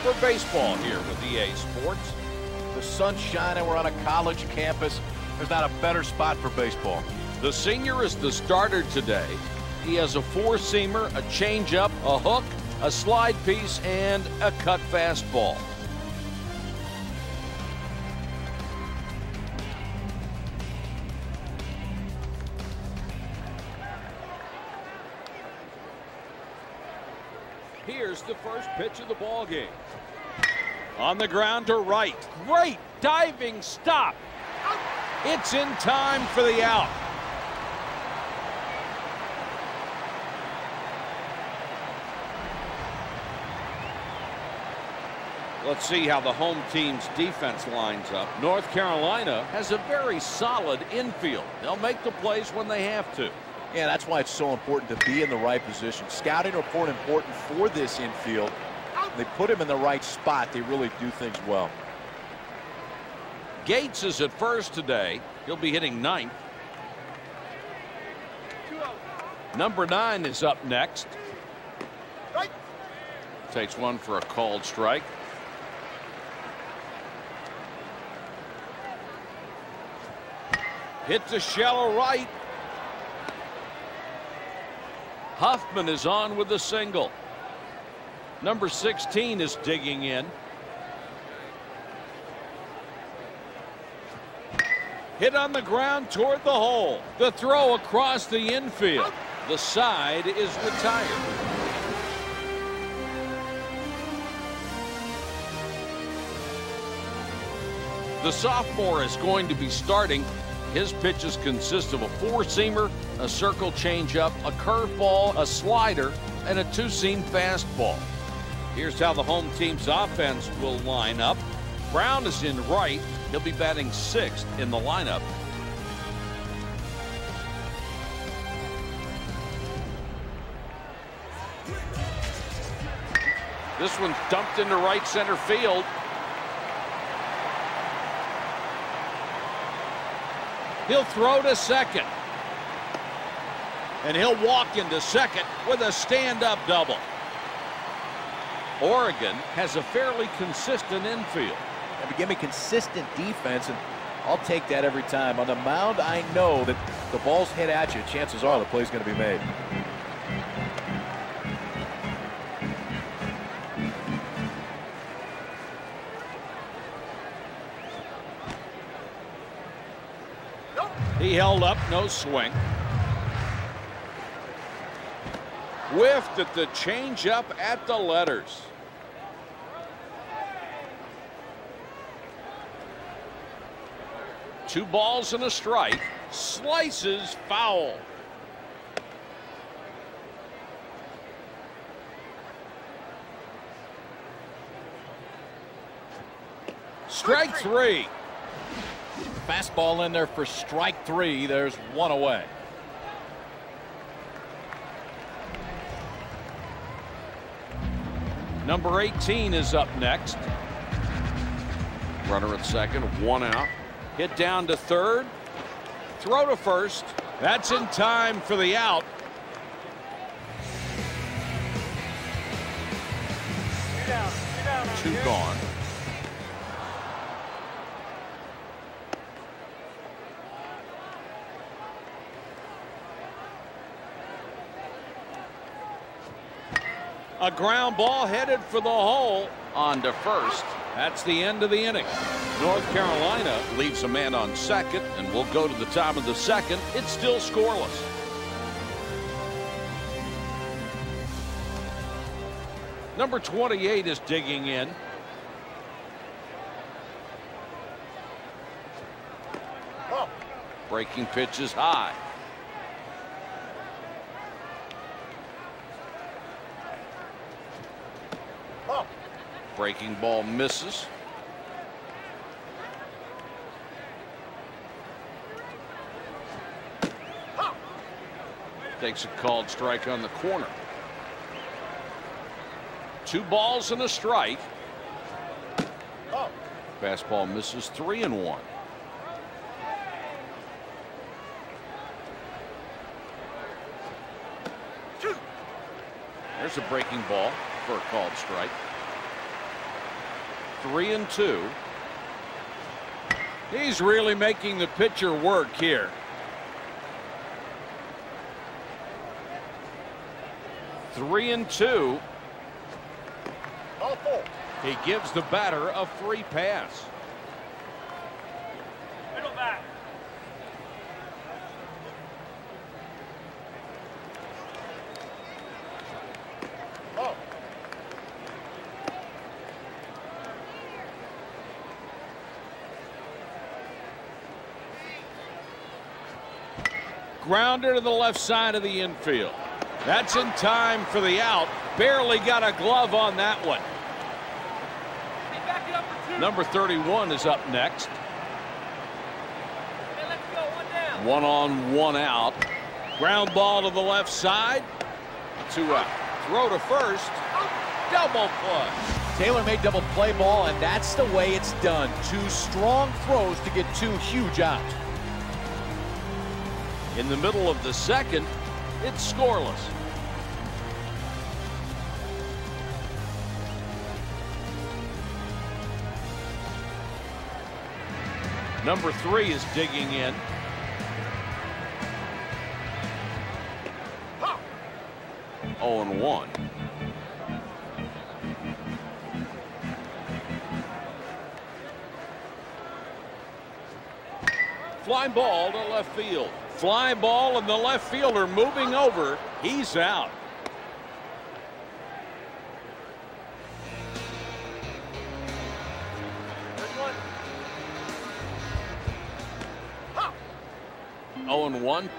for baseball here with EA Sports. The sun's shining. We're on a college campus. There's not a better spot for baseball. The senior is the starter today. He has a four-seamer, a changeup, a hook, a slide piece, and a cut fastball. Here's the first pitch of the ball game. On the ground to right. Great diving stop. It's in time for the out. Let's see how the home team's defense lines up. North Carolina has a very solid infield. They'll make the plays when they have to. Yeah, that's why it's so important to be in the right position. Scouting report important for this infield. They put him in the right spot. They really do things well. Gates is at first today. He'll be hitting ninth. Number nine is up next. Takes one for a called strike. Hits a shallow right. Huffman is on with a single. Number 16 is digging in. Hit on the ground toward the hole. The throw across the infield. The side is retired. The sophomore is going to be starting. His pitches consist of a four-seamer, a circle changeup, a curveball, a slider, and a two-seam fastball. Here's how the home team's offense will line up. Brown is in right. He'll be batting sixth in the lineup. This one's dumped into right center field. He'll throw to second. And he'll walk into second with a stand-up double. Oregon has a fairly consistent infield. And give me consistent defense, and I'll take that every time. On the mound, I know that the ball's hit at you. Chances are the play's going to be made. He held up, no swing. Whiffed at the changeup at the letters. Two balls and a strike. Slices foul. Strike three. Fastball in there for strike three. There's one away. Number 18 is up next. Runner at second, one out. Hit down to third. Throw to first. That's in time for the out. Two gone. A ground ball headed for the hole on to first. That's the end of the inning. North Carolina leaves a man on second, and we'll go to the top of the second. It's still scoreless. Number 28 is digging in. Oh. Breaking pitch is high. Breaking ball misses. Takes a called strike on the corner. Two balls and a strike. Fastball misses three and one. There's a breaking ball for a called strike. Three and two. He's really making the pitcher work here. Three and two. He gives the batter a free pass. Middle back. Oh. Grounder to the left side of the infield. That's in time for the out. Barely got a glove on that one. Number 31 is up next. One on, one out. Ground ball to the left side. Two out. Throw to first. Double play. tailor made double play ball, and that's the way it's done. Two strong throws to get two huge outs. In the middle of the second, it's scoreless. Number three is digging in. Oh and 1. Fly ball to left field. Fly ball and the left fielder moving over. He's out. Oh and 1.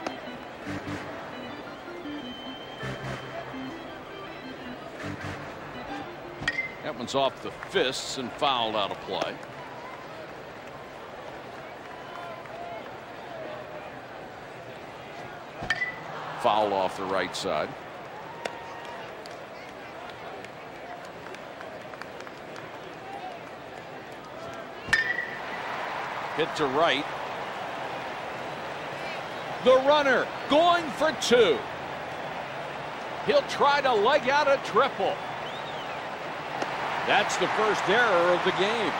That one's off the fists and fouled out of play. Foul off the right side. Hit to right. The runner going for two. He'll try to leg out a triple. That's the first error of the game.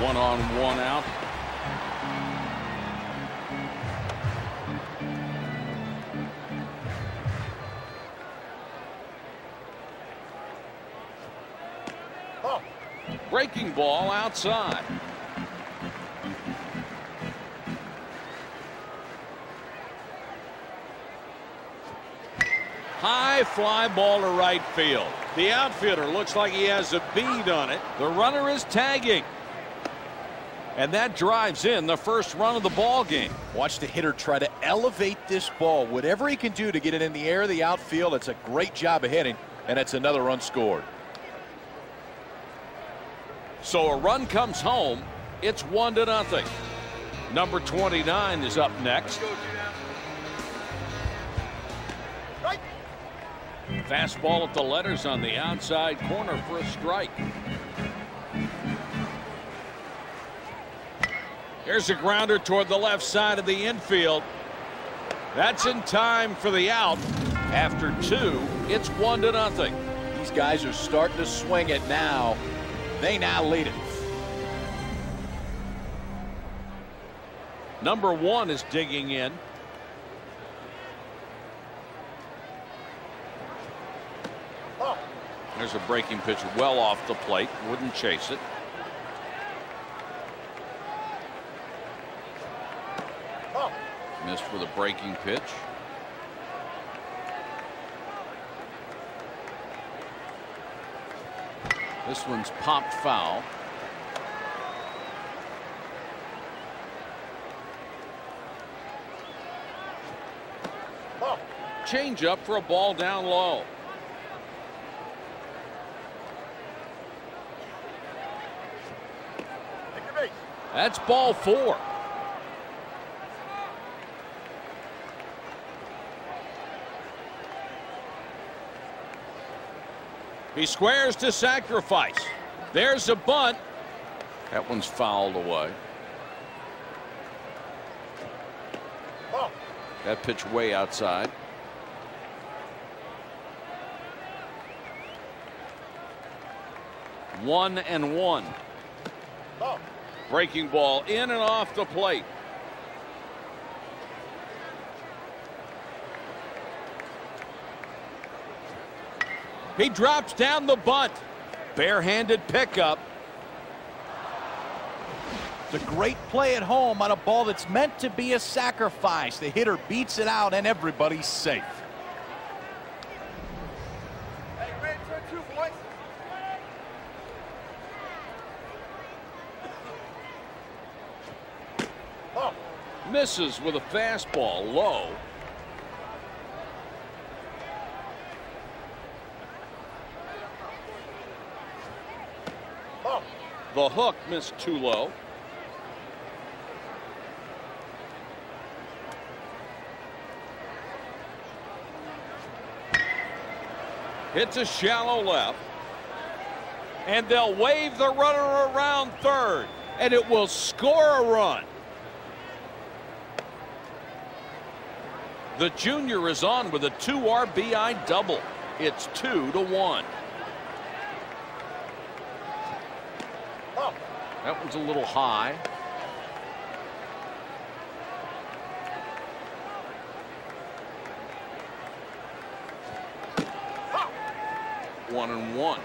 One on, one out. Breaking ball outside. High fly ball to right field. The outfielder looks like he has a bead on it. The runner is tagging. And that drives in the first run of the ball game. Watch the hitter try to elevate this ball. Whatever he can do to get it in the air of the outfield, it's a great job of hitting, and it's another run scored. So a run comes home. It's one to nothing. Number 29 is up next. Fastball at the letters on the outside corner for a strike. Here's a grounder toward the left side of the infield. That's in time for the out. After two, it's one to nothing. These guys are starting to swing it now. They now lead it. Number one is digging in. There's a breaking pitch well off the plate. Wouldn't chase it. Missed with a breaking pitch. This one's popped foul. Change up for a ball down low. That's ball four. He squares to sacrifice. There's a bunt. That one's fouled away. Oh. That pitch way outside. One and one. Oh. Breaking ball in and off the plate. He drops down the bunt. Barehanded pickup. It's a great play at home on a ball that's meant to be a sacrifice. The hitter beats it out and everybody's safe. Misses with a fastball low. The hook missed too low. Hits a shallow left. And they'll wave the runner around third. And it will score a run. The junior is on with a two RBI double. It's two to one. That one's a little high. One and one.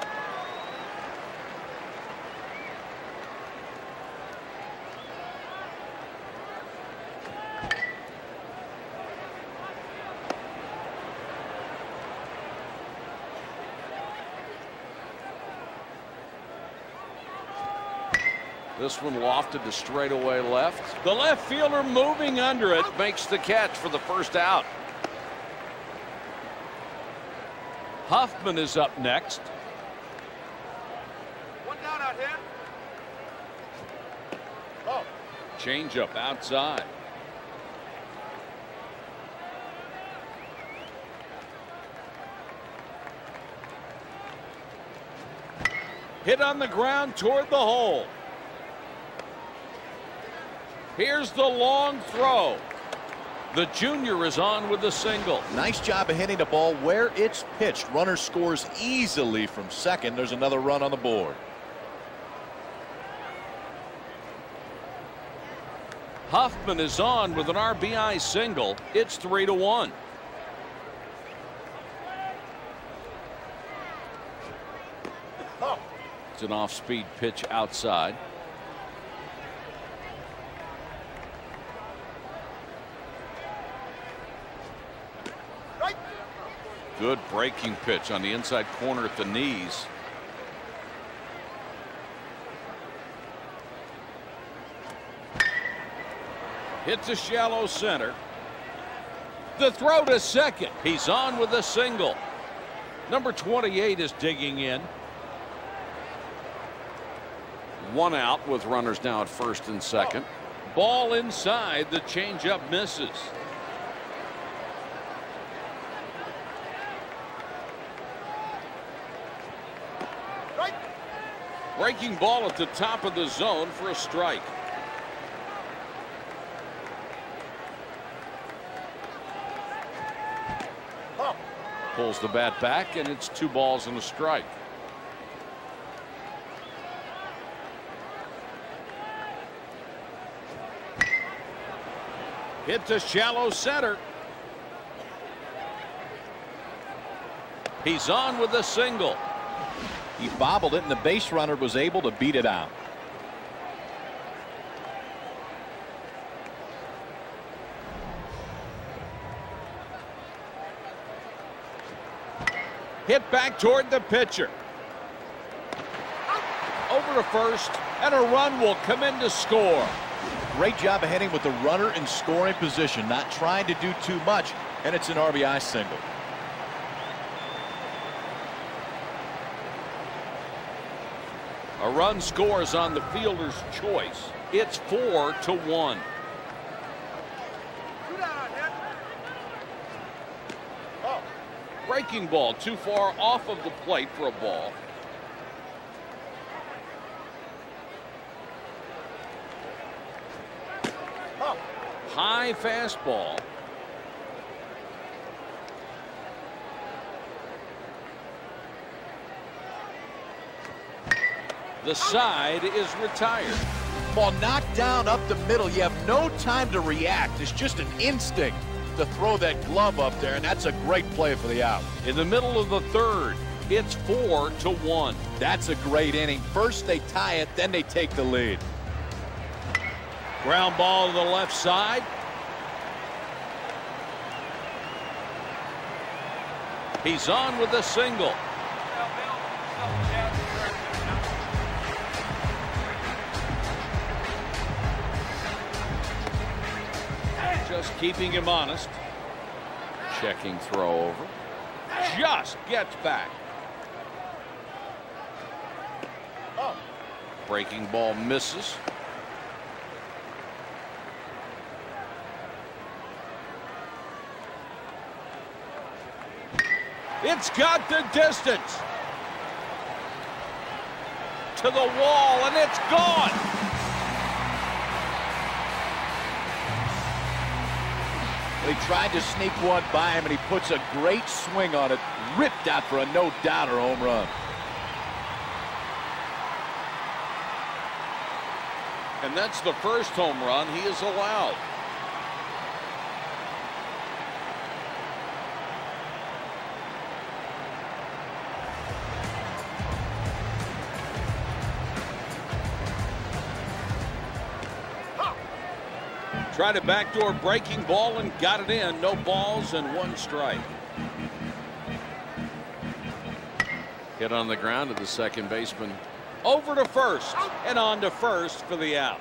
This one lofted to straightaway left. The left fielder moving under it makes the catch for the first out. Huffman is up next. One down out here. Oh. Changeup outside. Hit on the ground toward the hole. Here's the long throw. The junior is on with the single. Nice job of hitting the ball where it's pitched. Runner scores easily from second. There's another run on the board. Huffman is on with an RBI single. It's three to one. It's an off-speed pitch outside. Good breaking pitch on the inside corner at the knees. Hits a shallow center. The throw to second. He's on with a single. Number 28 is digging in. One out with runners now at first and second. Ball inside. The changeup misses. Breaking ball at the top of the zone for a strike. Pulls the bat back and it's two balls and a strike. Hit to shallow center. He's on with a single. He bobbled it and the base runner was able to beat it out. Hit back toward the pitcher. Over to first and a run will come in to score. Great job of hitting with the runner in scoring position not trying to do too much and it's an RBI single. A run scores on the fielder's choice. It's four to one. Oh. Breaking ball too far off of the plate for a ball. High fastball. The side is retired. Ball knocked down up the middle. You have no time to react. It's just an instinct to throw that glove up there, and that's a great play for the out. In the middle of the third, it's four to one. That's a great inning. First they tie it, then they take the lead. Ground ball to the left side. He's on with a single. Just keeping him honest. Checking throw over. Just gets back. Breaking ball misses. It's got the distance. To the wall, and it's gone. They tried to sneak one by him, and he puts a great swing on it. Ripped out for a no-doubter home run. And that's the first home run he has allowed. Tried a backdoor breaking ball and got it in. No balls and one strike. Hit on the ground to the second baseman. Over to first and on to first for the out.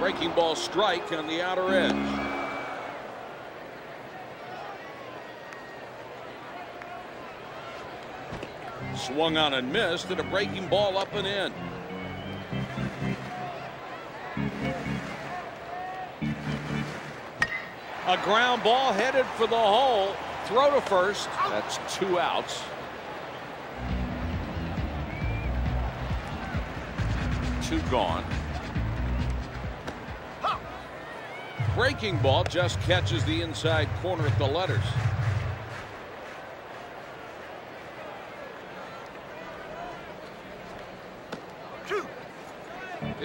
Breaking ball strike on the outer edge. Swung on and missed, and a breaking ball up and in. A ground ball headed for the hole. Throw to first. That's two outs. Two gone. Breaking ball just catches the inside corner of the letters.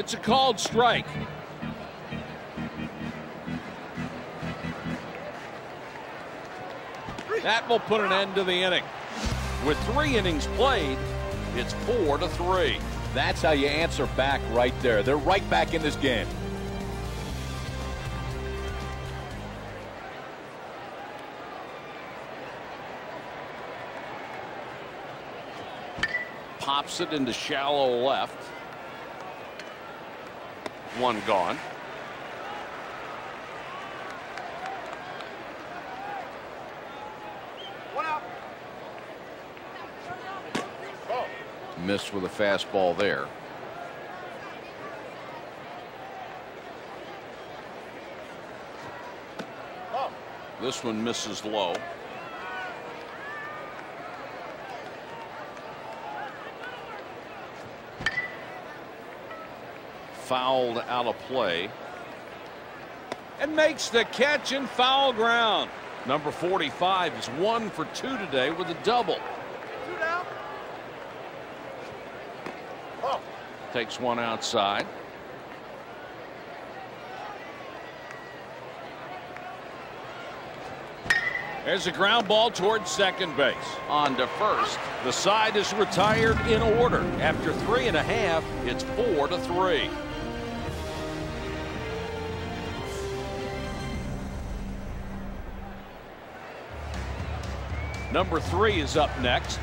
It's a called strike. That will put an end to the inning. With three innings played, it's four to three. That's how you answer back right there. They're right back in this game. Pops it into shallow left. One gone. Missed with a fastball there. This one misses low. Fouled out of play. And makes the catch in foul ground. Number 45 is one for two today with a double. Oh. Takes one outside. There's a ground ball towards second base. On to first. The side is retired in order. After three and a half, it's four to three. Number three is up next.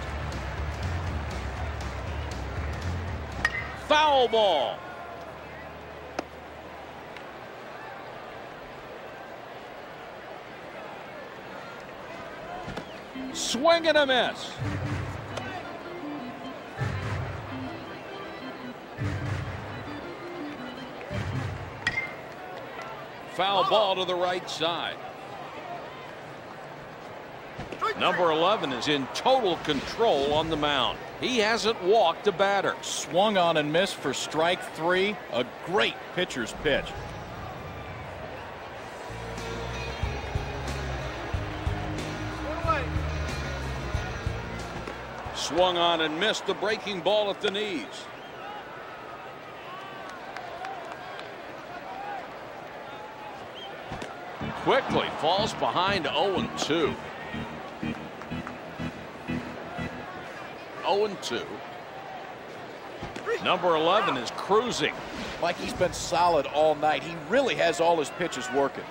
Foul ball. Swing and a miss. Foul ball to the right side. Number 11 is in total control on the mound. He hasn't walked a batter. Swung on and missed for strike three. A great pitcher's pitch. Swung on and missed the breaking ball at the knees. Quickly falls behind 0 2. 0 2. Number 11 is cruising. Like he's been solid all night. He really has all his pitches working.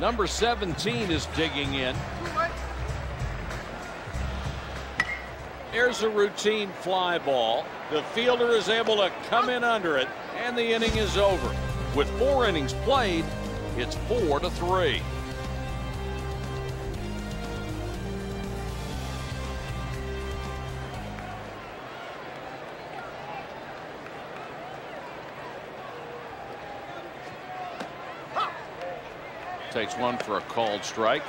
Number 17 is digging in. There's a routine fly ball. The fielder is able to come in under it, and the inning is over. With four innings played, it's four to three. Takes one for a called strike.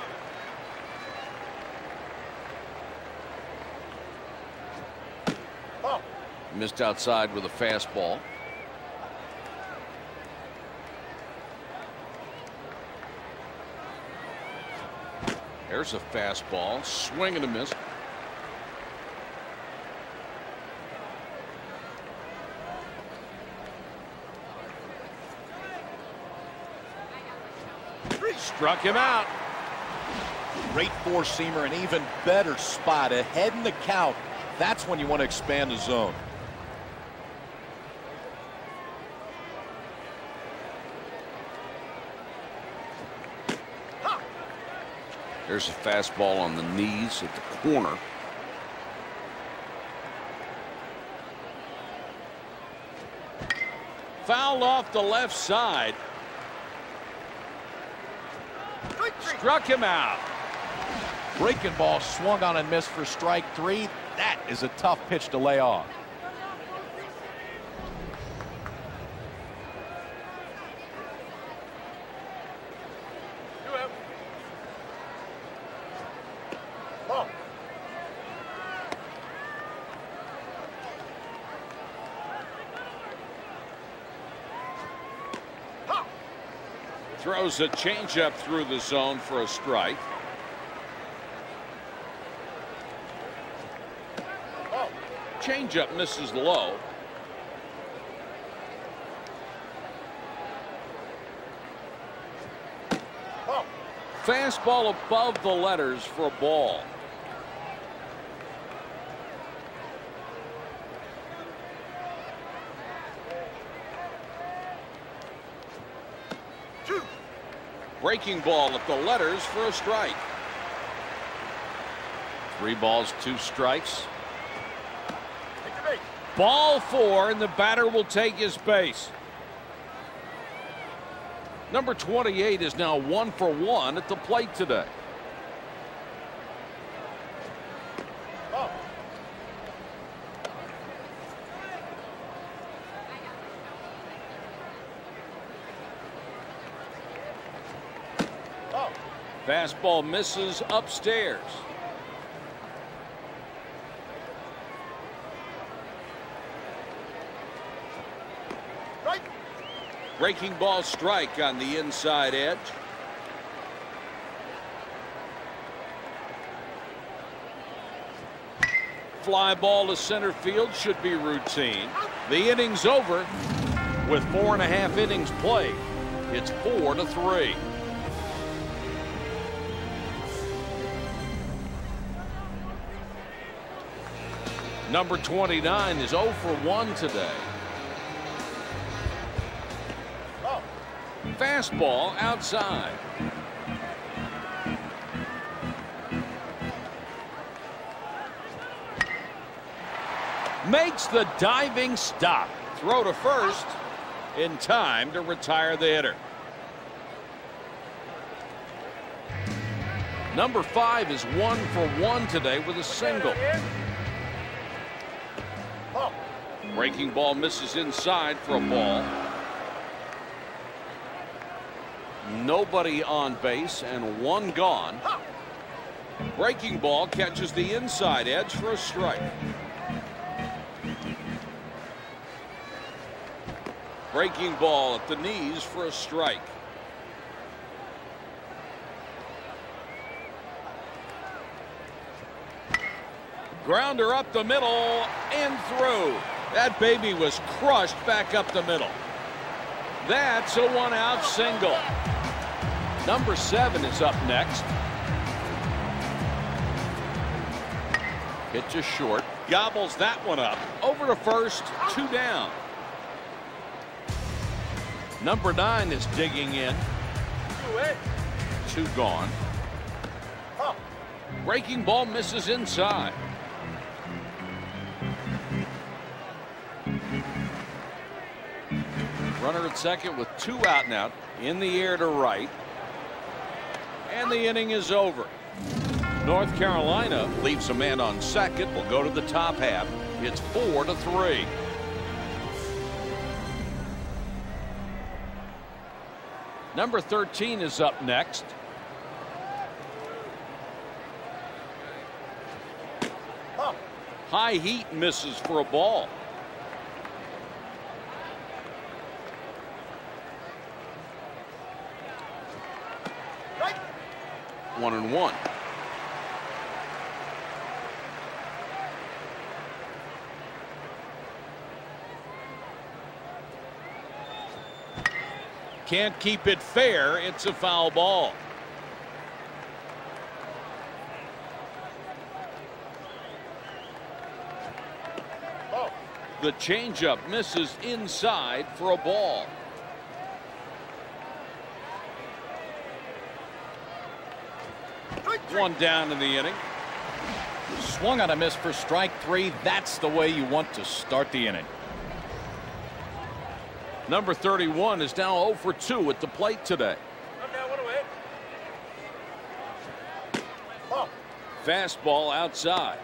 Missed outside with a fastball. There's a fastball. Swing and a miss. Struck him out. Great four seamer, an even better spot ahead in the count. That's when you want to expand the zone. There's a fastball on the knees at the corner. Fouled off the left side. Struck him out. Breaking ball swung on and missed for strike three. That is a tough pitch to lay off. Throws a changeup through the zone for a strike. Oh, changeup misses low. Oh, fastball above the letters for a ball. Breaking ball at the letters for a strike. Three balls, two strikes. Ball four, and the batter will take his base. Number 28 is now one for one at the plate today. Fastball misses upstairs. Breaking ball strike on the inside edge. Fly ball to center field should be routine. The inning's over with four and a half innings played. It's four to three. Number 29 is 0 for 1 today. Oh, fastball outside. Makes the diving stop. Throw to first in time to retire the hitter. Number five is one for one today with a single. Breaking ball misses inside for a ball. Nobody on base and one gone. Breaking ball catches the inside edge for a strike. Breaking ball at the knees for a strike. Grounder up the middle and through. That baby was crushed back up the middle. That's a one out single. Number seven is up next. Hit to short. Gobbles that one up. Over to first. Two down. Number nine is digging in. Two gone. Breaking ball misses inside. Runner at second with two out now. In the air to right. And the inning is over. North Carolina leaves a man on second. Will go to the top half. It's four to three. Number 13 is up next. High heat misses for a ball. One and one. Can't keep it fair. It's a foul ball. Oh. The changeup misses inside for a ball. One down in the inning. Swung on a miss for strike three. That's the way you want to start the inning. Number 31 is now 0 for 2 at the plate today. Fastball outside.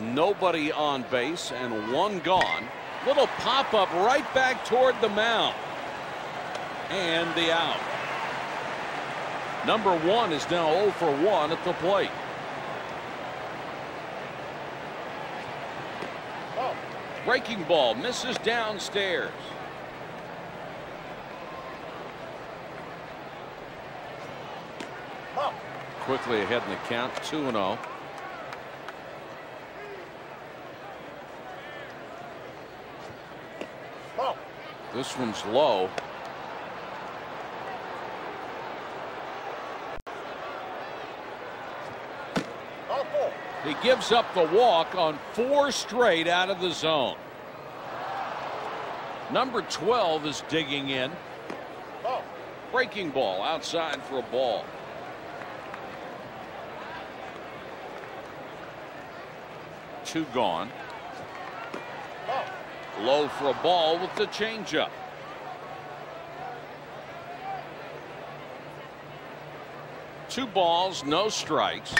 Nobody on base and one gone. Little pop up right back toward the mound. And the out. Number one is now 0 for 1 at the plate. Breaking ball misses downstairs. Quickly ahead in the count 2 and 0. This one's low. He gives up the walk on four straight out of the zone. Number 12 is digging in. Breaking ball outside for a ball. Two gone. Low for a ball with the changeup. Two balls, no strikes.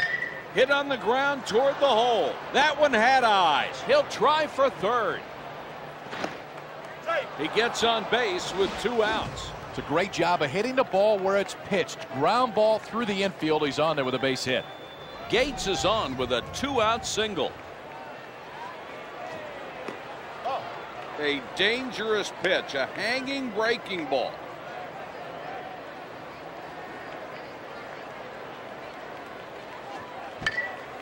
Hit on the ground toward the hole. That one had eyes. He'll try for third. He gets on base with two outs. It's a great job of hitting the ball where it's pitched. Ground ball through the infield. He's on there with a base hit. Gates is on with a two out single. A dangerous pitch, a hanging breaking ball.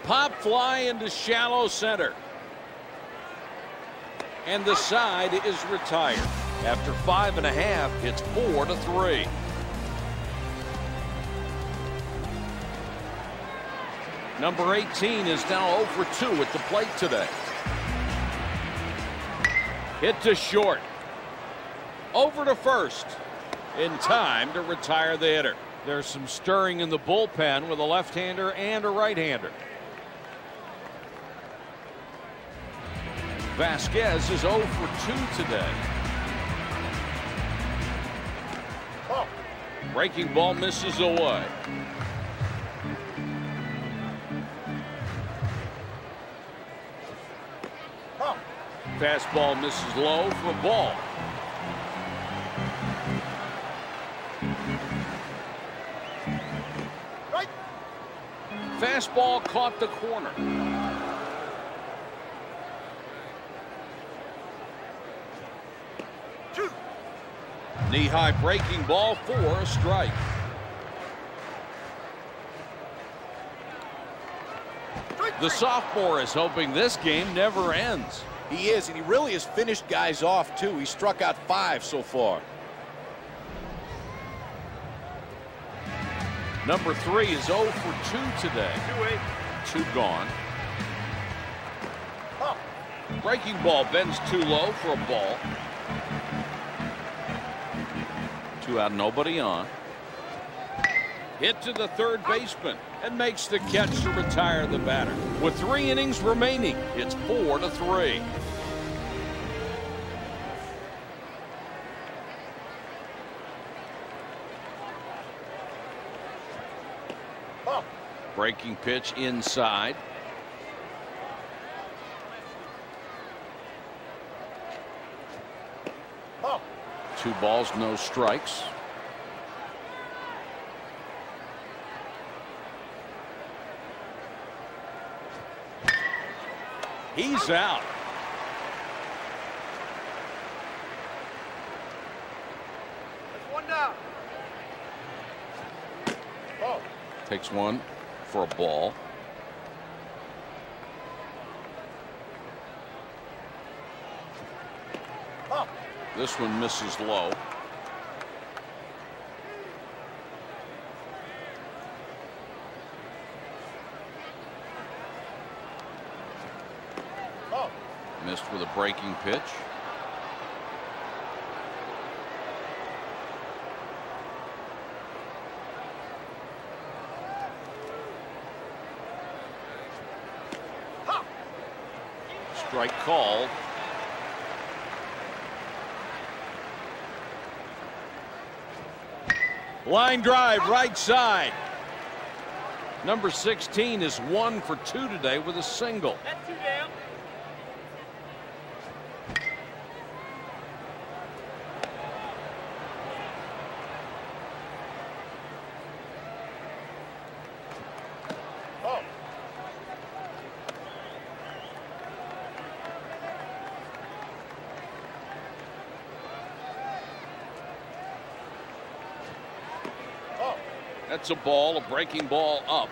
Pop fly into shallow center. And the side is retired. After five and a half, it's four to three. Number 18 is now 0 for 2 at the plate today. Hit to short. Over to first. In time to retire the hitter. There's some stirring in the bullpen with a left-hander and a right-hander. Vasquez is 0 for 2 today. Breaking ball misses away. Fastball misses low for ball. Fastball caught the corner. High breaking ball for a strike. The sophomore is hoping this game never ends. He is, and he really has finished guys off, too. He struck out five so far. Number three is 0 for 2 today. Two gone. Breaking ball bends too low for a ball. Two out, nobody on. Hit to the third baseman and makes the catch to retire the batter. With three innings remaining, it's four to three. Oh. Breaking pitch inside. Two balls, no strikes. He's out. One down. Oh. Takes one for a ball. This one misses low. Missed with a breaking pitch. Strike called. Line drive right side. Number 16 is one for two today with a single. That's. That's a ball, a breaking ball up.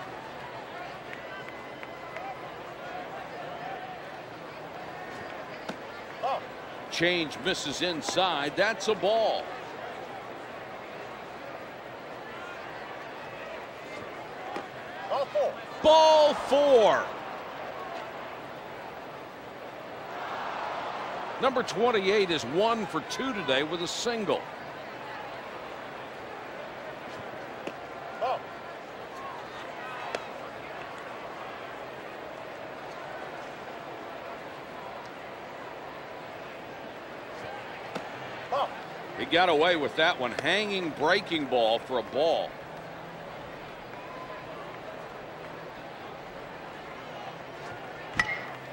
Change misses inside. That's a ball. Ball four. Number 28 is one for two today with a single. Got away with that one. Hanging breaking ball for a ball.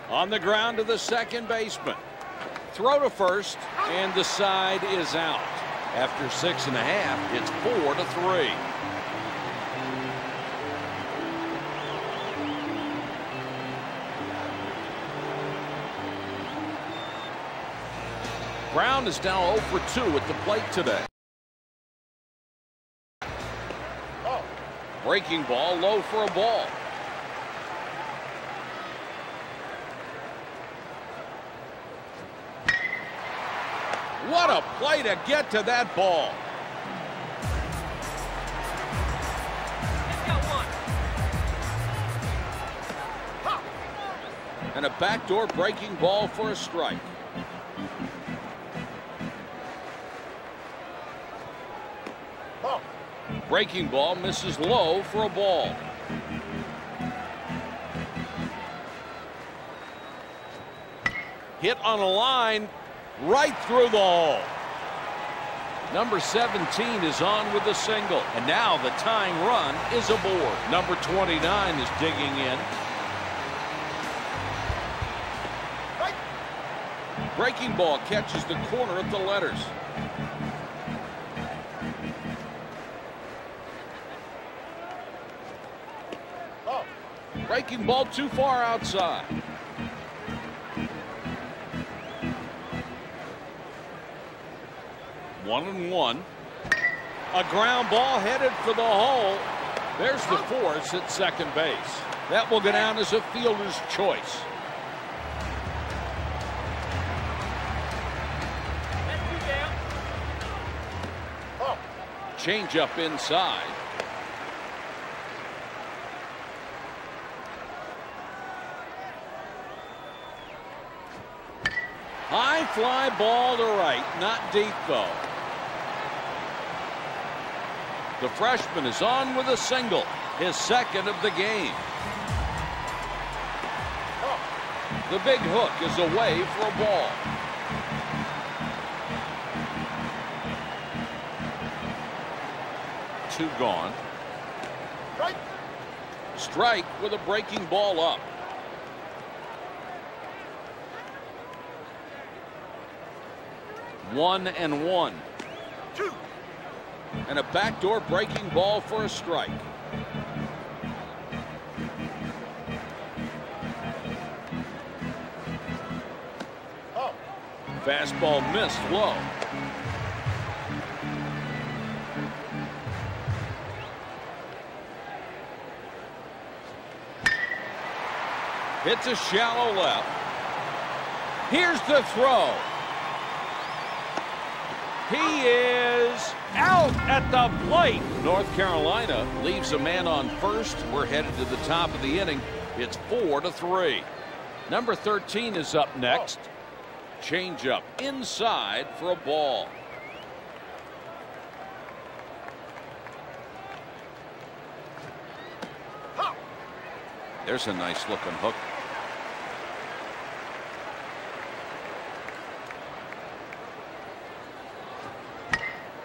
On the ground to the second baseman. Throw to first, and the side is out. After six and a half, it's four to three. Brown is now 0 for 2 at the plate today. Breaking ball low for a ball. What a play to get to that ball. And a backdoor breaking ball for a strike. Breaking ball misses low for a ball. Hit on a line right through the hole. Number 17 is on with a single. And now the tying run is aboard. Number 29 is digging in. Breaking ball catches the corner of the letters. Breaking ball too far outside. One and one. A ground ball headed for the hole. There's the force at second base. That will go down as a fielder's choice. That's two down. Change up inside. High fly ball to right. Not deep, though. The freshman is on with a single, his second of the game. The big hook is away for a ball. Two gone. Strike with a breaking ball up. One and one. And a backdoor breaking ball for a strike. Oh. Fastball missed low. Hits a shallow left. Here's the throw. He is out at the plate. North Carolina leaves a man on first. We're headed to the top of the inning. It's four to three. Number 13 is up next. Changeup inside for a ball. There's a nice looking hook.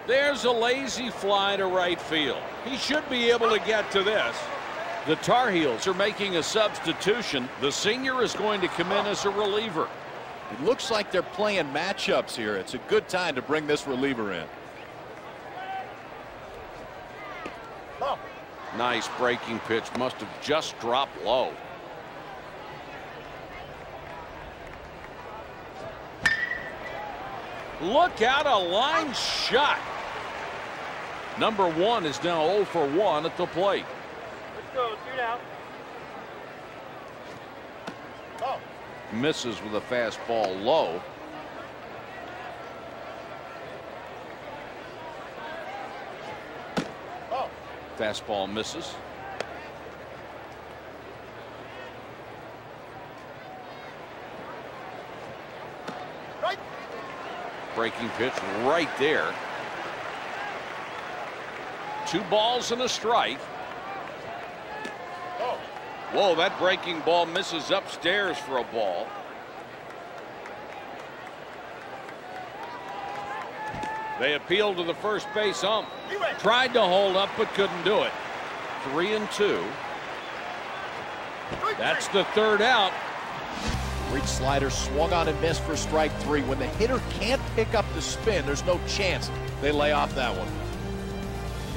There's a lazy fly to right field. He should be able to get to this. The Tar Heels are making a substitution. The senior is going to come in as a reliever. It looks like they're playing matchups here. It's a good time to bring this reliever in. Nice breaking pitch. Must have just dropped low. Look out a line shot. Number one is now 0 for 1 at the plate. Let's go. Two down. Oh. Misses with a fastball low. Oh. Fastball misses. Breaking pitch right there. Two balls and a strike. Whoa, that breaking ball misses upstairs for a ball. They appealed to the first base ump. Tried to hold up but couldn't do it. Three and two. That's the third out. Reach slider swung on and missed for strike three. When the hitter can't pick up the spin, there's no chance they lay off that one.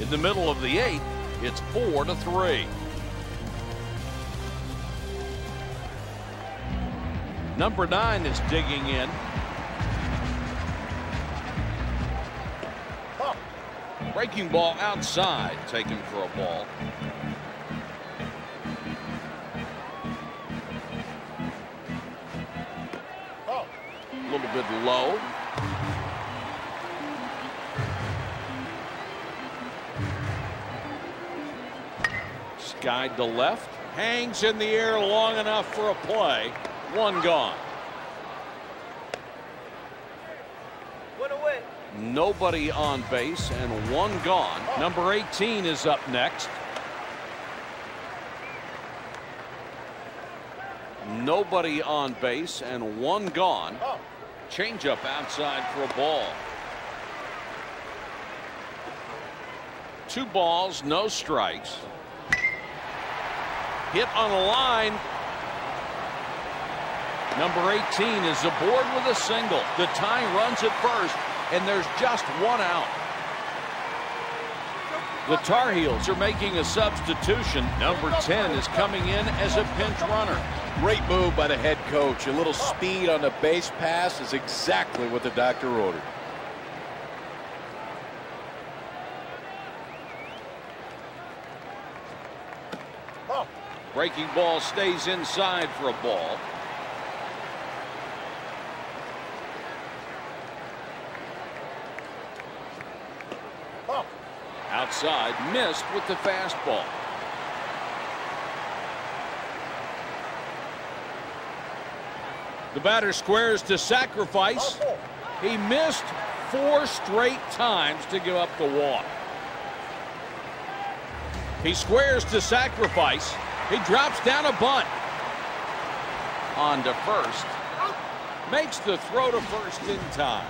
In the middle of the eighth, it's four to three. Number nine is digging in. Breaking ball outside, taken for a ball. Skied to left. Hangs in the air long enough for a play. One gone. Nobody on base and one gone. Number 18 is up next. Nobody on base and one gone. Changeup outside for a ball. Two balls, no strikes. Hit on a line. Number 18 is aboard with a single. The tie runs at first, and there's just one out. The Tar Heels are making a substitution. Number 10 is coming in as a pinch runner. Great move by the head coach. A little speed on the base pass is exactly what the doctor ordered. Breaking ball stays inside for a ball. Oh. Outside, missed with the fastball. The batter squares to sacrifice. He missed four straight times to give up the walk. He squares to sacrifice. He drops down a bunt. On to first. Makes the throw to first in time.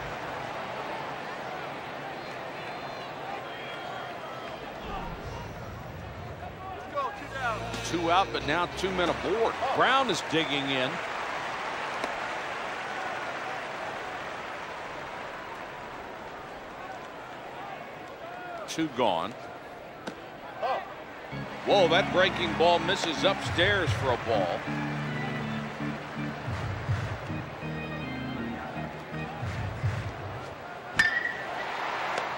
Two out, but now two men aboard. Brown is digging in. Two gone. Whoa, that breaking ball misses upstairs for a ball.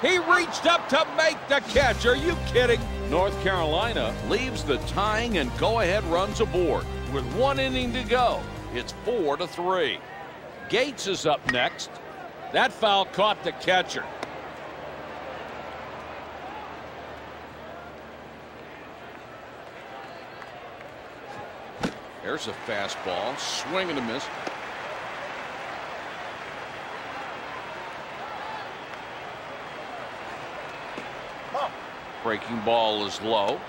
He reached up to make the catch. Are you kidding? North Carolina leaves the tying and go-ahead runs aboard. With one inning to go, it's four to three. Gates is up next. That foul caught the catcher. There's a fastball. Swing and a miss. Breaking ball is low.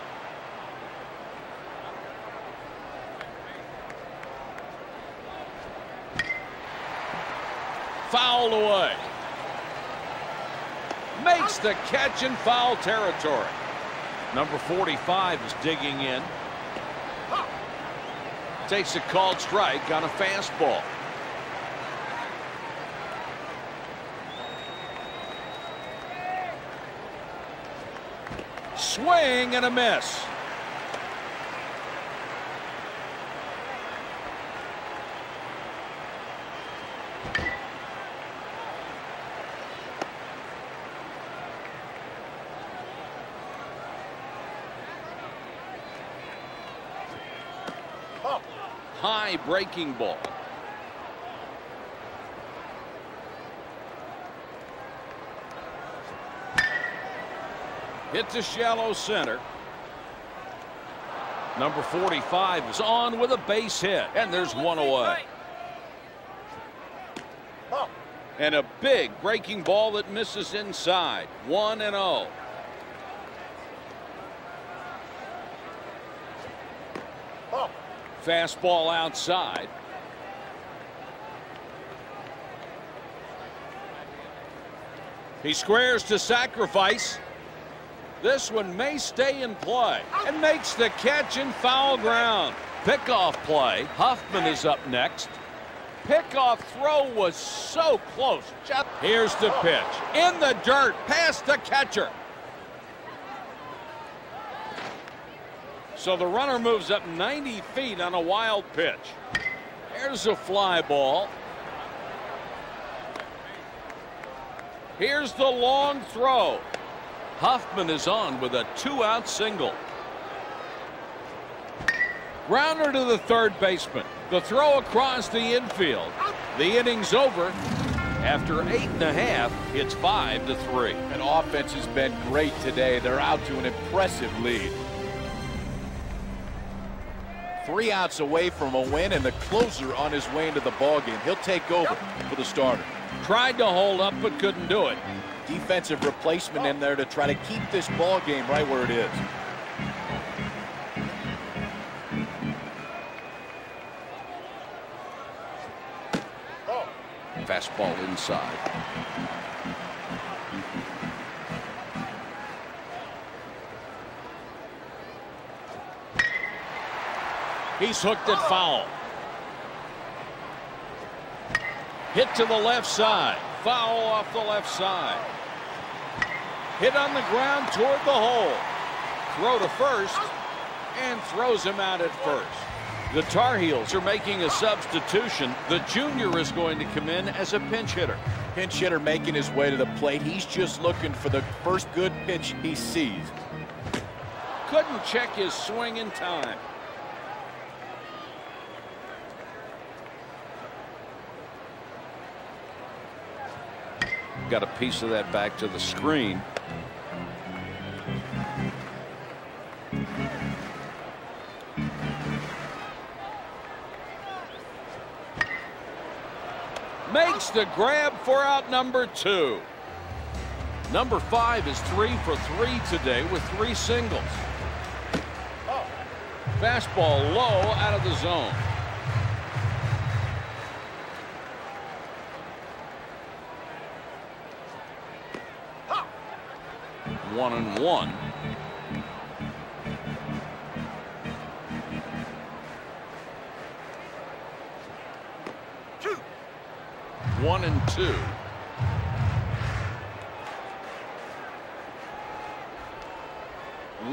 Fouled away. Makes the catch in foul territory. Number 45 is digging in. Takes a called strike on a fastball. Swing and a miss. Breaking ball. Hit to shallow center. Number 45 is on with a base hit, and there's one away. Oh. And a big breaking ball that misses inside. 1 and 0. Fastball outside. He squares to sacrifice. This one may stay in play and makes the catch in foul ground. Pickoff play. Huffman is up next. Pickoff throw was so close. Here's the pitch. In the dirt past the catcher. So the runner moves up 90 feet on a wild pitch. Here's a fly ball. Here's the long throw. Huffman is on with a two-out single. Grounder to the third baseman. The throw across the infield. The inning's over. After eight and a half, it's five to three. And offense has been great today. They're out to an impressive lead. Three outs away from a win and the closer on his way into the ballgame. He'll take over for the starter. Tried to hold up but couldn't do it. Defensive replacement in there to try to keep this ball game right where it is. Fastball inside. He's hooked it foul. Hit to the left side. Foul off the left side. Hit on the ground toward the hole. Throw to first and throws him out at first. The Tar Heels are making a substitution. The junior is going to come in as a pinch hitter. Pinch hitter making his way to the plate. He's just looking for the first good pitch he sees. Couldn't check his swing in time. Got a piece of that back to the screen. Makes the grab for out number two. Number five is three for three today with three singles. Fastball low out of the zone. One and one. Two. One and two.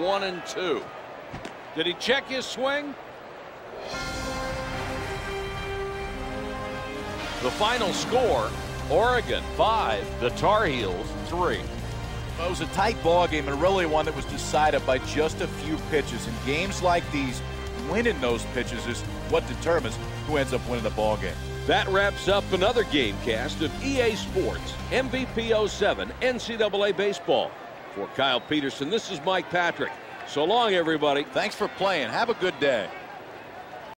One and two. Did he check his swing? The final score, Oregon 5, the Tar Heels 3. It was a tight ball game and really one that was decided by just a few pitches. In games like these, winning those pitches is what determines who ends up winning the ball game. That wraps up another game cast of EA Sports MVP 07 NCAA Baseball. For Kyle Peterson, this is Mike Patrick. So long, everybody. Thanks for playing. Have a good day.